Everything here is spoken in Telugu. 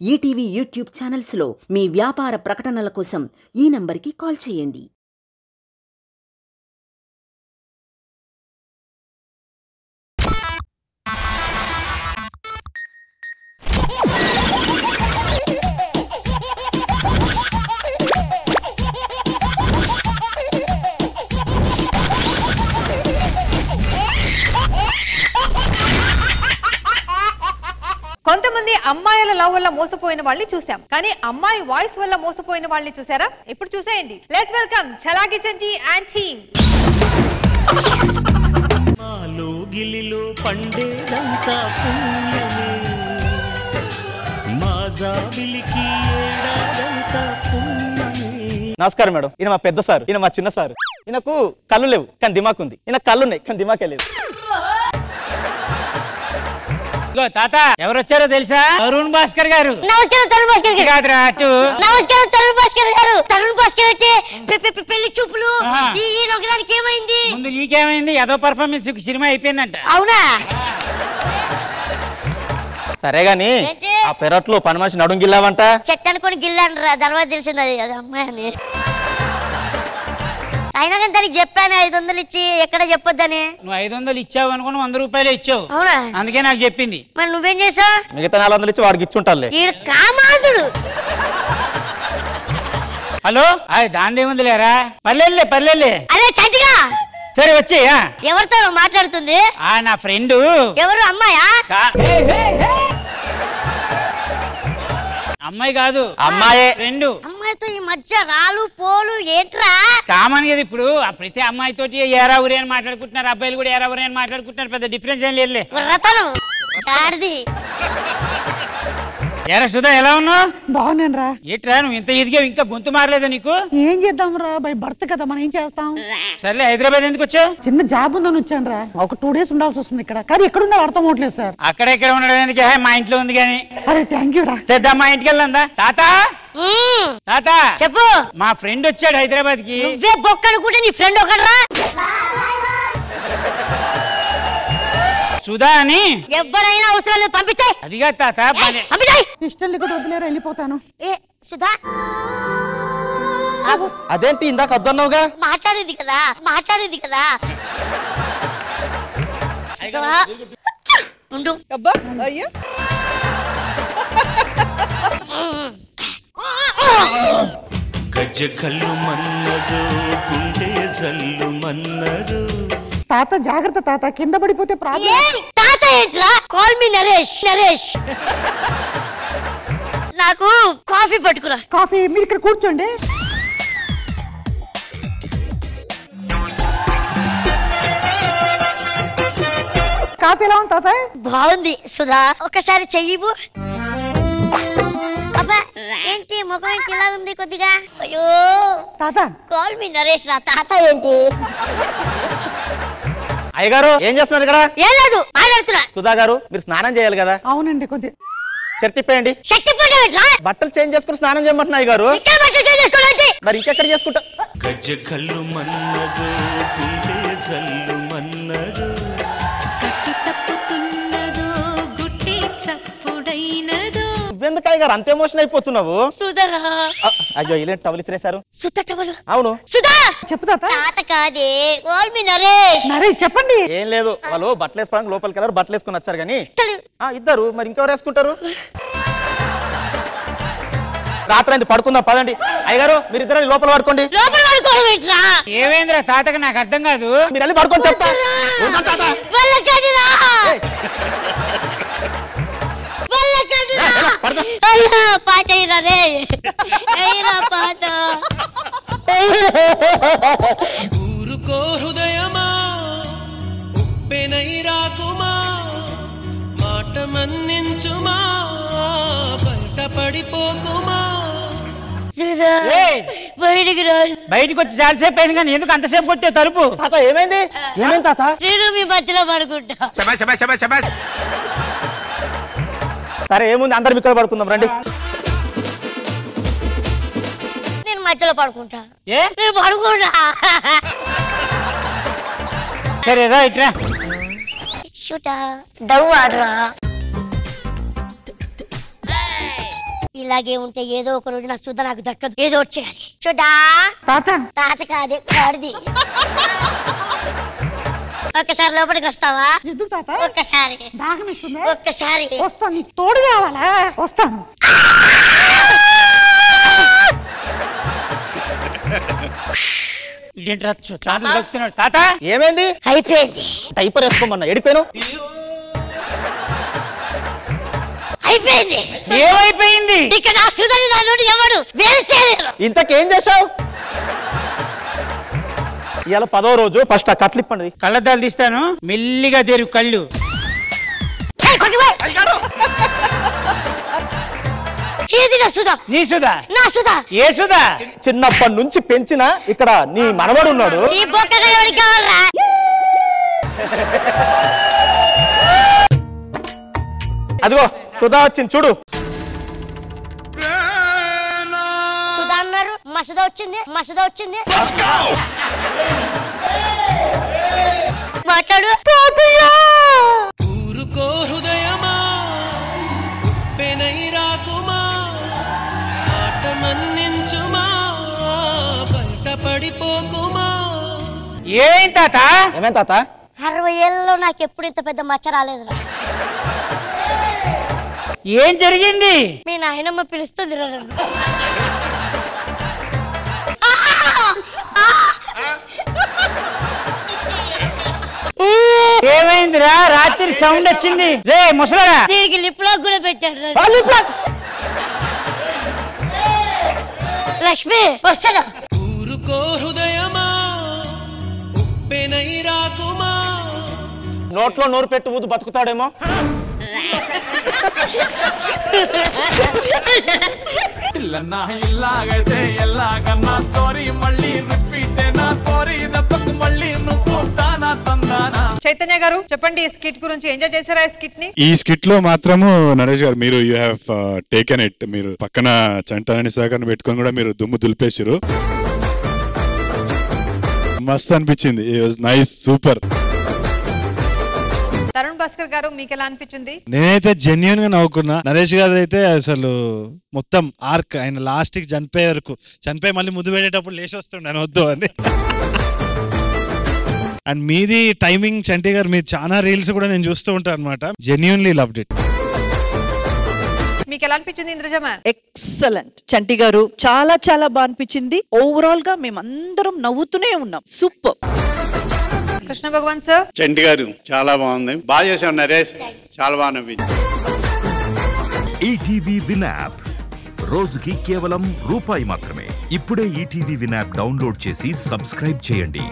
ఈటీవీ యూట్యూబ్ ఛానల్స్లో మీ వ్యాపార ప్రకటనల కోసం ఈ నంబర్కి కాల్ చేయండి. అమ్మాయిల లవ్ వల్ల మోసపోయిన వాళ్ళని చూసాం కానీ అమ్మాయి వాయిస్ వల్ల మోసపోయిన వాళ్ళని చూసారా ఇప్పుడు చూసేయండి. Let's welcome Chalaki Chanti and team మాలో గిలిలో పండేదంతా పుణ్యమే. మా జాబిలికి ఏడాదంతా పుణ్యమే. నమస్కారం మేడం. ఈయన మా పెద్ద సార్. ఈయన మా చిన్న సార్. ఈయనకు కళ్ళు లేవు కానీ దిమాక్ ఉంది ఈయన కళ్ళు ఉన్నాయి కానీ దిమాకే లేదు. ఇదిగో తాత ఎవరు వచ్చారో తెలుసా? అరుణ్ భాస్కర్ గారు. నమస్కారం తరుణ్ భాస్కర్ గారు. కాదురా అటు. నమస్కారం తరుణ్ భాస్కర్ గారు. తరుణ్ భాస్కర్ పెళ్ళి చూపులు. ఈ నగరానికి ఏమైంది? ముందు నీకేమైంది? ఏదో పర్ఫార్మెన్స్ సినిమా అయిపోయిందంట. అవునా? సరే గాని? ఆ పెరట్లో పని మనిషి నడుంగిల్లావంట చెట్టు అనుకొని గిల్లాను రా తర్వాత తెలిసింది అది అది అమ్మాయి అని. అయినా కానీ దానికి చెప్పాను ఐదు వందలు ఇచ్చి ఎక్కడ చెప్పొద్దని. నువ్వు ఐదు వందలు ఇచ్చావు అనుకుని వంద రూపాయలు ఇచ్చావు. అవునా? అందుకే నాకు చెప్పింది. మరి నువ్వేం చేసావు? మిగతా నాలుగు వందలు ఇచ్చి వాడికి ఇచ్చుంటారులే ఈ కామాదుడు హలో? అది దాని ఏముంది లేరా పర్లేదులే పర్లేదులే. అరే చంటిగా! సరే వచ్చి. ఎవరితో మాట్లాడుతుంది? ఆ నా ఫ్రెండ్. ఎవరు అమ్మాయా? అమ్మాయి కాదు. అమ్మాయే. ఫ్రెండ్ అమ్మాయితో ఈ మధ్య రాలు పోలు ఏంట్రా? కామన్ కదా ఇప్పుడు. ఆ ప్రతి అమ్మాయి తోటి ఏరా ఊరే అని మాట్లాడుకుంటున్నారు అబ్బాయిలు కూడా ఏరా ఊరే అని మాట్లాడుకుంటున్నారు పెద్ద డిఫరెన్స్ ఏం లేదులే. ఏరా సుధా ఎలా ఉన్నావు? బాగున్నాను రా ఏట్రా నువ్వు ఇంత ఎదిగావు ఇంకా గొంతు మారలేదా నీకు? ఏం చేద్దాం రా బై భర్త కదా మనం ఏం చేస్తాం? సర్లే హైదరాబాద్ ఎందుకు వచ్చావు? చిన్న జాబ్ ఉందని వచ్చాను రా ఒక టూ డేస్ ఉండాల్సి వస్తుంది ఇక్కడ. కానీ ఎక్కడ ఉండాలి అర్థం అవట్లేదు సార్. అక్కడెక్కడ ఉండడానికి హే, మా ఇంట్లో ఉంది కానీ. అరే థ్యాంక్ యూ రా. తెద్దాం మా ఇంటికి వెళ్దా తాత? మ్మ్. తాత? చెప్పు. మా ఫ్రెండ్ వచ్చాడు హైదరాబాద్కి నువ్వే బొక్క అనుకుంటే నీ ఫ్రెండ్ ఒకడ్రా. సుధా అని? ఎవరైనా అవసరం లేదు పంపించాయి అదిగా తాత పని- పంపించాయి. ఇష్టం లేకుండా వదిలేరా వెళ్ళిపోతాను. ఏ సుధా. అదేంటి ఇందాక వద్దన్నావుగా? మాట్లాడింది కదా మాట్లాడింది కదా. ఉండు. గజ్జ కల్లు మన్నదు గుండె జల్లు మన్నదు. తాత జాగ్రత్త తాత కింద పడిపోతే తాత ఏంట్రా? Call me Naresh Naresh. నాకు కాఫీ పట్టుకురా. కాఫీ మీరు ఇక్కడ కూర్చోండి. కాఫీ ఎలా ఉంది తాత? బాగుంది సుధా. ఒకసారి చెయ్యివు అబ్బా ఏంటి ముఖం ఇలా ఉంది కొద్దిగా? అయ్యో. తాత. కాల్ మీ నరేష్ నా తాత ఏంటి? అయ్యగారు ఏం చేస్తున్నారు ఇక్కడ? ఏం లేదు మాట్లాడుతున్నా. సుధా గారు మీరు స్నానం చేయాలి కదా? అవునండి కొద్ది షర్ట్ తిప్పేయండి. శక్తి పూజ పెట్టరా బట్టలు చేంజ్ చేసుకుని స్నానం చేయమంటున్నా అయ్యగారు. ఇక్కడ బట్టలు చేంజ్ చేసుకోవడానికి. మరి ఇంకెక్కడ చేసుకుంటా? నువ్వెందుకు అయ్యగారు అంత ఎమోషన్ అయిపోతున్నావు? సుధరా. అయ్యో ఇలా టవల్ ఇసిరేశారు? అవును. సుధా! చెప్పు తాత. తాత కాదే కాల్ మీ నరేష్ నరే చెప్పండి. ఏం లేదు వాళ్ళు బట్టలు వేసుకోవడానికి లోపలికి వెళ్ళారు బట్టలు వేసుకుని వచ్చారు కానీ. ఇద్దరు మరి ఇంకెవరు వేసుకుంటారు? రాత్రి అయింది పడుకుందాం పదండి. అయ్యగారు మీరు ఇద్దరు లోపల పడుకోండి. ఏమైందిరా తాతకి నాకు అర్థం కాదు. మీరు వెళ్ళి పడుకొని చెప్తా. ఉండండి తాత. వెళ్ళకండిరా వెళ్ళకండిరా పడుకో. అయ్యా పాట అయినా రే? అయినా పాట? ఊరుకో హృదయమా? ఉప్పెనై రాకుమా? మాట మన్నించుమా బయట పడిపోకుమా! బయటికి రా. బయటకు వచ్చి చాలాసేపు అయింది కానీ ఎందుకు అంతసేపు కొట్టే తలుపు? తాత ఏమైంది? ఏమైంది తాత? నేను మీ మధ్యలో పడుకుంటా. సరే ఏముంది? అందరం ఇక్కడ పడుకుందాం రండి. నేను మధ్యలో పడుకుంటా. ఏ? నేను పడుకుంటా. సరే రా ఇట్రా షూటా డవ్ ఆడరా. ఇలాగే ఉంటే ఏదో ఒక రోజు నా సుధ నాకు దక్కదు. ఏదో ఒకటి చేయాలి. చూడా తాత. తాత కాదే వాడిది. ఒక్కసారి లోపలికి వస్తావా? ఎందుకు తాత? ఒక్కసారి. దాహం ఇస్తుంది? ఒక్కసారి. వస్తాను నీకు తోడు కావాలా? వస్తాను. ఇదేంట్రా చాదులు దొక్కుతున్నాడు తాత? ఏమైంది? అయిపోయింది. టైపర్ వేసుకోమన్నా ఎడిపోయాను అయిపోయింది. ఏమైపోయింది? ఇక నా సుధని నా నుండి ఎవడు వేరు ఇంతకేం చేశావు? ఇవాళ పదో రోజు ఫస్ట్ ఆ కట్లు ఇప్పండి కళ్ళద్దాలు తీస్తాను. మెల్లిగా తెరు కళ్ళు. నా సుధ? నీ సుధా. ఏ సుధా? చిన్నప్పటి నుంచి పెంచిన ఇక్కడ నీ మనవడు ఉన్నాడు. ఈ బొక్కగా ఎవరికి కావాలరా? అదిగో సుధా వచ్చింది చూడు. సుధ అన్నారు. మా సుధ వచ్చింది మా సుధ వచ్చింది. మాట్లాడు. ఊరుకో హృదయమా? ఉప్పెనై రాకుమా? మాట మన్నించుమా? బయట పడిపోకుమా? ఏమైంది తాత? ఏమేం తాత? అరవై ఏళ్ళలో నాకు ఎప్పుడు ఇంత పెద్ద మచ్చ రాలేదు. ఏం జరిగింది? మీ నాయనమ్మ పిలుస్తుంది రా నన్ను. ఏమైందిరా రాత్రి సౌండ్ వచ్చింది. రే ముసలరా దీనికి లిప్ లాక్ కూడా పెట్టాడు రా. లక్ష్మి వస్తాను ఊరుకో హృదయమా? ఉప్పెనై రాకుమా నోట్లో నోరు పెట్టి ఊదు బతుకుతాడేమో? ఇల్లన్నా ఇల్లాగైతే ఎల్లాగన్నా స్టోరీ మళ్ళీ రిపీట్ నా కోరి దెబ్బకు మళ్ళీ నువ్వు తానా చైతన్య గారు చెప్పండి ఈ స్కిట్ గురించి. ఎంజాయ్ చేశారా ఈ స్కిట్ని ఈ స్కిట్లో మాత్రము నరేష్ గారు మీరు యూ హ్యావ్ టేకెన్ ఇట్ మీరు పక్కన చంటాని సాగర్ పెట్టుకొని కూడా మీరు దుమ్ము దులిపేసారు మస్త్ అనిపించింది. నైస్ సూపర్ తరుణ్ భాస్కర్ గారు మీకు ఎలా అనిపించింది? నేనైతే జెన్యున్గా నవ్వుకున్నా. నరేష్ గారు అయితే అసలు మొత్తం ఆర్క్ ఆయన లాస్ట్కి చనిపోయే వరకు చనిపోయి మళ్ళీ ముద్దు పెట్టేటప్పుడు లేచి వస్తుండే వద్దు అని. అండ్ మీది టైమింగ్ చంటి గారు మీరు చాలా రీల్స్ కూడా నేను చూస్తూ ఉంటాను అనమాట జెన్యున్లీ లవ్డ్ ఇట్ మీకు ఎలా అనిపించింది ఇంద్రజమ ఎక్సలెంట్ చంటి గారు చాలా చాలా బాగా అనిపించింది. ఓవరాల్గా మేమందరం నవ్వుతూనే ఉన్నాం. Super Krishna Bhagavan sir? చంటి గారు చాలా బాగుంది. బాగా చేసావు నరేష్. చాలా బాగా అనిపించింది ఈటీవీ విన్ యాప్ రోజుకి కేవలం రూపాయి మాత్రమే. ఇప్పుడే ఈటీవీ విన్ యాప్ డౌన్లోడ్ చేసి సబ్స్క్రైబ్ చేయండి.